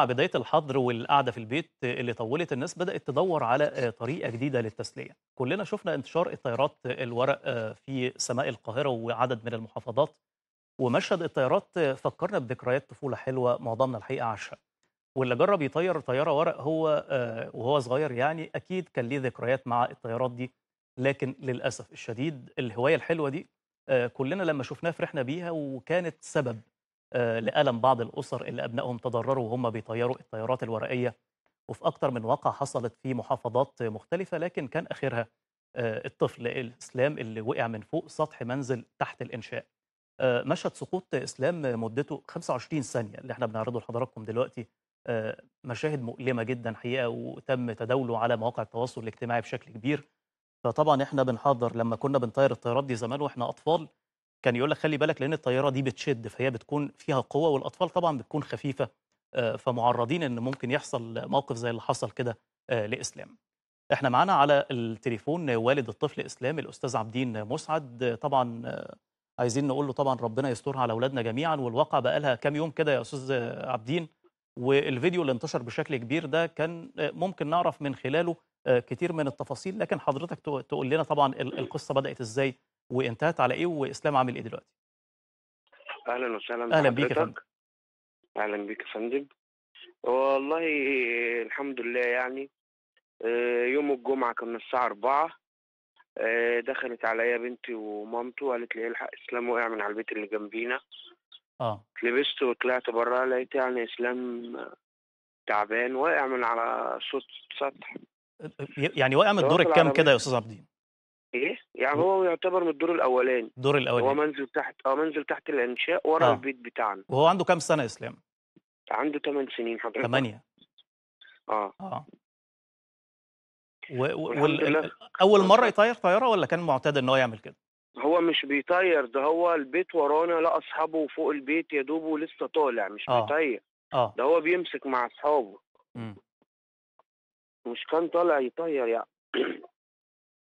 مع بداية الحظر والقعدة في البيت اللي طوّلت الناس بدأت تدوّر على آآ طريقة جديدة للتسلية، كلنا شُفنا انتشار الطيارات الورق آآ في سماء القاهرة وعدد من المحافظات، ومشهد الطيارات فكّرنا بذكريات طفولة حلوة معظمنا الحقيقة عاشها، واللي جرّب يطيّر طيارة ورق هو وهو صغير يعني أكيد كان ليه ذكريات مع الطيارات دي، لكن للأسف الشديد الهواية الحلوة دي كلنا لمّا شُفناها فرحنا بيها وكانت سبب لألم بعض الأسر اللي أبنائهم تضرروا وهُم بيطيّروا الطيارات الورقية، وفي أكتر من واقعة حصلت في محافظات مختلفة، لكن كان آخرها آآ الطفل إسلام اللي وقع من فوق سطح منزل تحت الإنشاء. آآ مشهد سقوط إسلام مدته 25 ثانية اللي إحنا بنعرضه لحضراتكم دلوقتي، مشاهد مؤلمة جدًا حقيقة وتم تداوله على مواقع التواصل الاجتماعي بشكل كبير، فطبعًا إحنا بنحذّر لمّا كنا بنطيّر الطيارات دي زمان وإحنا أطفال، كان يقول لك خلّي بالك لإن الطيارة دي بتشِد، فهي بتكون فيها قوة والأطفال طبعًا بتكون خفيفة، آآ فمُعرّضين إن ممكن يحصل موقف زي اللي حصل كده آآ لإسلام. إحنا معانا على التليفون والد الطفل إسلام الأستاذ عابدين مسعد، طبعًا عايزين نقول له طبعًا ربنا يسترها على أولادنا جميعًا، والواقعة بقى لها كام يوم كده يا أستاذ عابدين، والفيديو اللي انتشر بشكل كبير ده كان ممكن نعرف من خلاله كتير من التفاصيل، لكن حضرتك تقول لنا طبعًا ال القصة بدأت إزاي وإنتهت على إيه وإسلام عامل إيه دلوقتي؟ أهلًا وسهلًا أهلًا بيك يا فندم. أهلًا بيك يا فندم. والله الحمد لله يعني آآ يوم الجمعة كنا الساعة 16:00 آآ دخلت عليّا بنتي ومامته وقالت لي: "الحق إسلام وقع من على البيت اللي جنبينا." آه. لبست وطلعت برّه لقيت يعني إسلام تعبان واقع من على سط سطح. ي يعني واقع من الدور الكام كده يا بيت أستاذ عابدين؟ إيه؟ يعني هو يعتبر من الدور الأولاني، الدور هو الأولاني. منزل تحت آه منزل تحت الإنشاء ورا آه. البيت بتاعنا. وهو عنده كام سنة إسلام؟ عنده 8 سنين حضرتك. 8 آه. آه. و وال مرّة اتفضل. يطيّر طيارة والّا كان معتاد إن هو يعمل كده؟ هو مش بيطيّر، ده هو البيت ورانا لقى أصحابه فوق البيت يا دوبه لسه طالع مش آه. بيطيّر، آه. ده هو بيمسك مع أصحابه. إمم. مش كان طالع يطيّر يعني.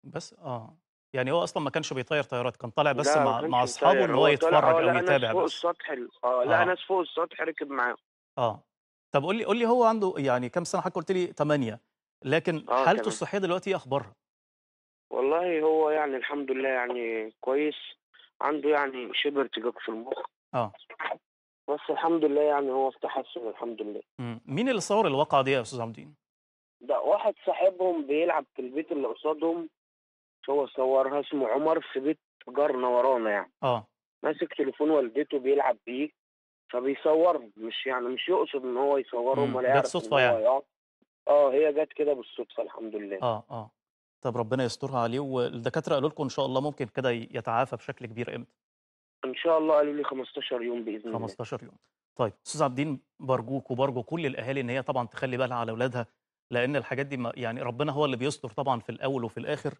بس آه. يعني هو أصلًا ما كانش بيطيّر طيارات، كان طالع بس لا ما مع كانش مع أصحابه إن هو هو طالع يتفرّج آه أو لقى ناس يتابع فوق بس. السطح ال آه لقى آه. ناس فوق السطح ركب معاهم. آه. طب قُل لي قُل لي هو عنده يعني كام سنة؟ حضرتك قُلت لي 8 لكن آه حالته 8. الصحية دلوقتي إيه أخبارها؟ والله هو يعني الحمد لله يعني كويس، عنده يعني شِبه ارتجاج في المُخ. آه. بس الحمد لله يعني هو في تحسُّن الحمد لله. إمم. مين اللي صوّر الواقعة دي يا أستاذ عابدين؟ ده واحد صاحبهم بيلعب في البيت اللي قصادهم، هو صوّرها اسمه عمر في بيت جارنا ورانا يعني. آه. ماسك تليفون والدته بيلعب بيه، فبيصوّرهم، مش يعني مش يقصد إن هو يصوّرهم. ولا يعرف هو يعني. آه هي جات كده بالصدفة الحمد لله. آه، آه. طب ربنا يسترها عليه والدكاترة قالوا لكم إن شاء الله ممكن كده يتعافى بشكل كبير إمتى؟ إن شاء الله قالوا لي 15 يوم بإذن الله. 15 يوم. طيب أستاذ عابدين بارجوك وبارجو كل الأهالي إن هي طبعًا تخلّي بالها على أولادها، لإن الحاجات دي يعني ربنا هو اللي بيستر طبعًا في الأول وفي الآخر.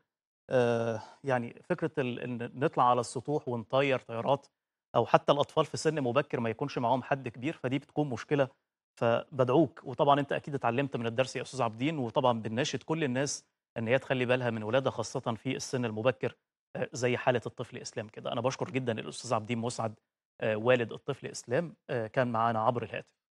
آآ يعني فكرة ال إن نطلع على السطوح ونطيّر طيارات أو حتى الأطفال في سِن مبكر ما يكونش معاهم حد كبير، فدي بتكون مشكلة، فبادعوك وطبعًا أنت أكيد اتعلّمت من الدرس يا أستاذ عابدين، وطبعًا بنناشد كل الناس إن هي تخلّي بالها من ولادها خاصةً في السِن المبكر آآ زي حالة الطفل إسلام كده. أنا باشكر جدًا الأستاذ عابدين مسعد آآ والد الطفل إسلام، آآ كان معانا عبر الهاتف.